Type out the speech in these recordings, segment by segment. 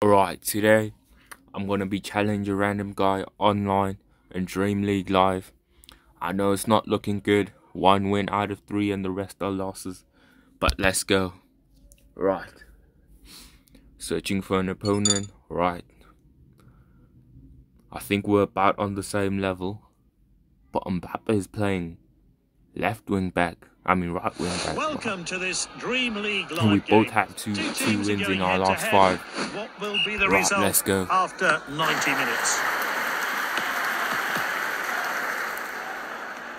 Alright, today I'm gonna be challenging a random guy online in Dream League Live. I know it's not looking good. One win out of three and the rest are losses. But let's go. Right. Searching for an opponent. Right. I think we're about on the same level. But Mbappe is playing left wing back. I mean right wing back. Welcome to this Dream League And we both have two two, two wins in our last five. What will be the right, result let's go. after 90 minutes?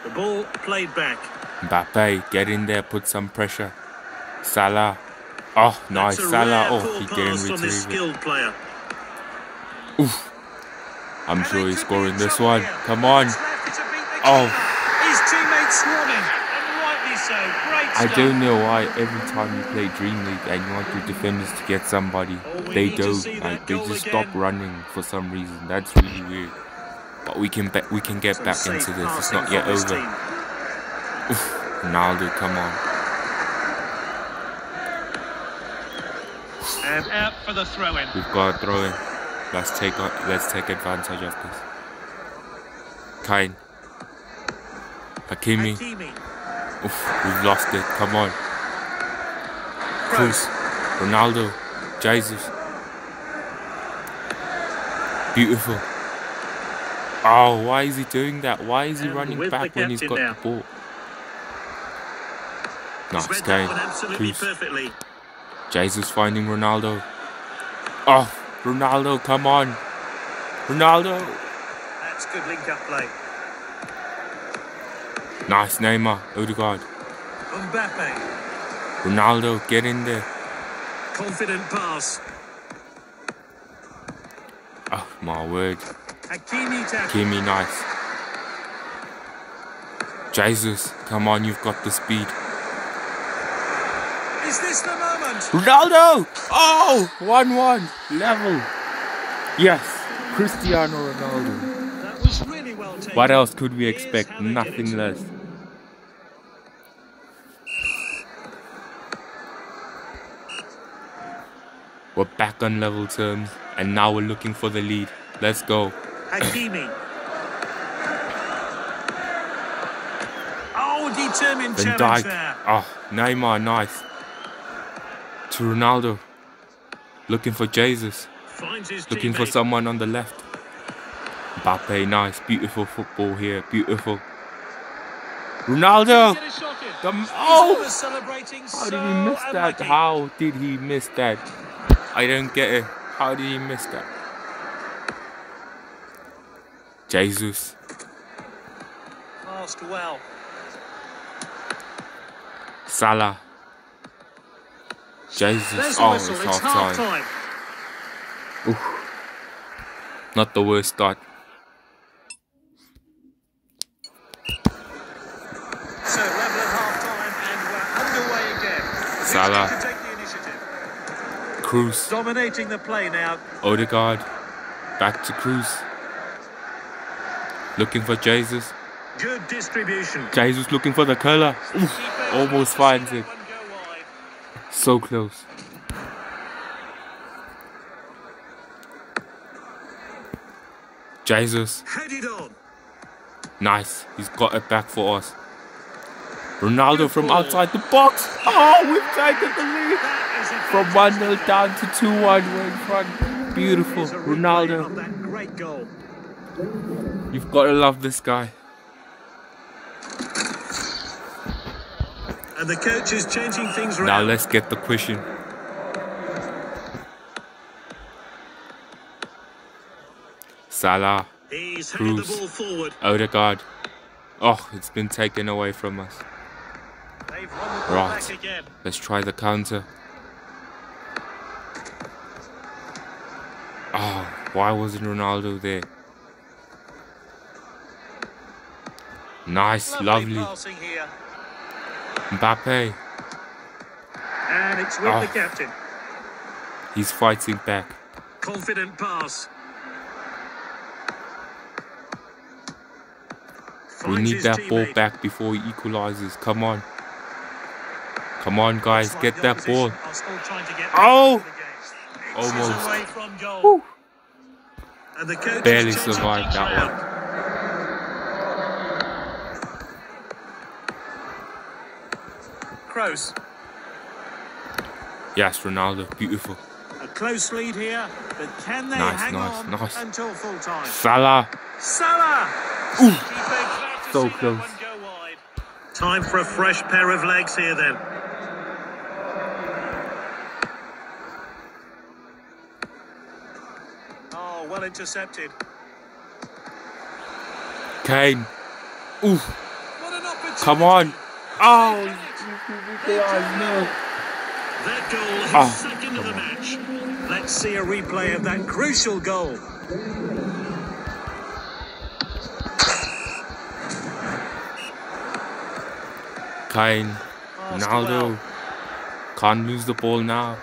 The ball played back. Mbappe, get in there, put some pressure. Salah. Oh, nice. Salah. Oh, he didn't retrieve it. player. Oof. I'm And sure he's could be in scoring this one. Come on. What's left? It's a beat they Oh. His teammates swarming, so. I don't know why every time you play Dream League and you want your defenders to get somebody, they don't. Like they just again. stop running for some reason. That's really weird. But we can be- we can get Some back into this. It's not yet over. Ronaldo, come on. And out for the throw-in. We've got a throw in. Let's take on, let's take advantage of this. Kane. Hakimi. Hakimi. Oof, we've lost it. Come on. Kroos. Ronaldo. Jesus. Beautiful. Oh, why is he doing that? Why is he And running back when he's got now. the ball? Nice game. Kroos. perfectly. Jesus finding Ronaldo. Oh, Ronaldo, come on. Ronaldo. That's good link-up play. Nice, Neymar. Odegaard. Mbappe. Ronaldo, get in there. Confident pass. Oh, my word. Hakimi tackle. Kimi, nice. Jesus, come on, you've got the speed. Is this the moment? Ronaldo! Oh, 1 1. Level. Yes, Cristiano Ronaldo. That was really well taken. What else could we expect? how they get Nothing less. We're back on level terms, and now we're looking for the lead. Let's go. Hakimi. Oh, determined Van challenge Dijk. there. Oh, Neymar, nice. To Ronaldo. Looking for Jesus. Finds his Looking for someone on the left. Mbappe, nice. Beautiful football here. Beautiful. Ronaldo! Get a shot in. The, oh! How did he miss that? How did he miss that? I don't get it. How did he miss that? Jesus. Passed well. Salah. Jesus. There's the Oh, whistle. it's It's half time. time. Not the worst start. So level at half time and we're underway again. Salah. going to take the initiative? Kroos. Dominating the play now. Odegaard. Back to Kroos. Looking for Jesus. Good distribution. Jesus looking for the Keeper almost wants to see finds it. one go wide. So close. Jesus. Headed on. Nice. He's got it back for us. Ronaldo from outside the box. Oh, we've taken the lead. That is a From 1 0 down to 2 1. We're in front. Beautiful. Here's a replay of Ronaldo. that great goal. You've got to love this guy. And the coach is changing things around. Now let's get the question. Salah. He's Kroos. ball forward. Odegaard. Oh, it's been taken away from us. Right. Let's try the counter. Oh, why wasn't Ronaldo there? Nice, lovely. Mbappe, And it's with Oh. the ah. captain. he's fighting back. Confident pass. We Finds need that ball back before he equalizes. Come on. Come on, guys, get that ball. opposition are still trying to get Oh! back into the game. Almost. away from goal. Whew. And the coach Barely survived things that one. Kroos. Yes, Ronaldo, beautiful. A close lead here, but can they Nice, hang nice, on nice. until full time? Salah. Salah! Ooh. Keeper glad to So close. that one go wide. Time for a fresh pair of legs here then. Oh, well intercepted. Kane. Ooh, What an opportunity! come on. Oh, That goal, his Ah, second of the match. Let's see a replay of that crucial goal. Kane. Passed Ronaldo. Can't lose the ball now.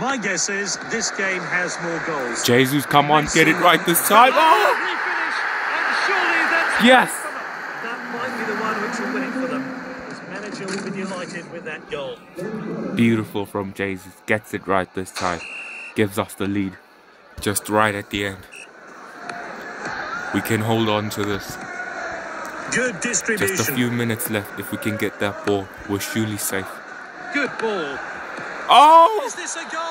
My guess is this game has more goals. Jesus, come on, get it right this time. Oh! Refinish, and surely that's Yes. That might be the one which will win it for them. His manager will be delighted with that goal. Beautiful from Jesus. Gets it right this time. Gives us the lead. Just right at the end. We can hold on to this. Good distribution. Just a few minutes left. If we can get that ball, we're surely safe. Good ball. Oh! Is this a goal?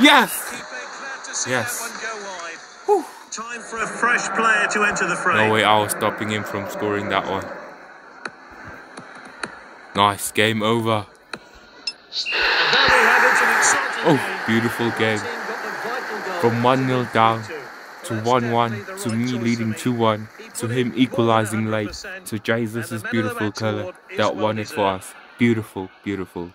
Yes! Keeper glad to see Yes. that one go wide. Time for a fresh player to enter the fray. No way I was stopping him from scoring that one. Nice. Game over. There we have it, an exciting Oh, beautiful game. Team got the vital goal. From 1-0 down to 1-1 to me leading 2-1 to him in more than equalizing late to Jesus' and the Man of the beautiful Match colour award is that well won it for us. Beautiful, beautiful.